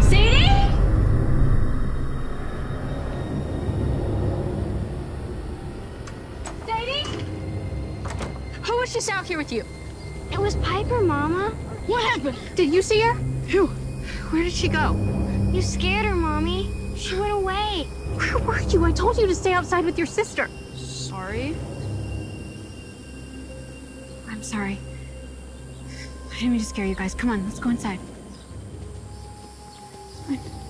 Sadie? Sadie? Who was just out here with you? It was Piper, Mama. What happened? Did you see her? Who? Where did she go? You scared her, Mommy. She went away. Where were you? I told you to stay outside with your sister. Sorry. I'm sorry. I didn't mean to scare you guys. Come on, let's go inside. Fine.